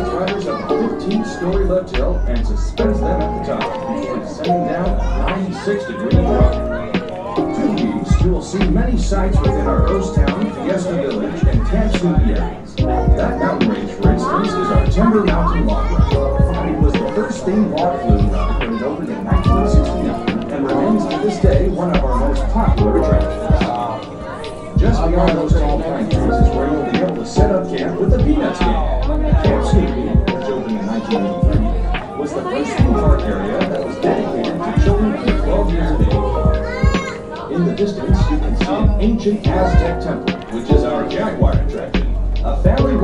takes riders a 15-story lift hill and suspends them at the top, descending down a 96-degree drop. To the east, you will see many sites within our ghost town, Fiesta Village, and Snoopy areas. That mountain range, for instance, is our Timber Mountain Log Ride. It was the first theme log flume when it opened in 1969 and remains to this day one of our most popular attractions. Just beyond those tall pine trees is where you'll be able to set up camp with the Peanuts Gang. Which opened in 1983, was the first theme area that was dedicated to children under 12 years of age. In the distance, you can see an ancient Aztec temple, which is our Jaguar attraction, a roller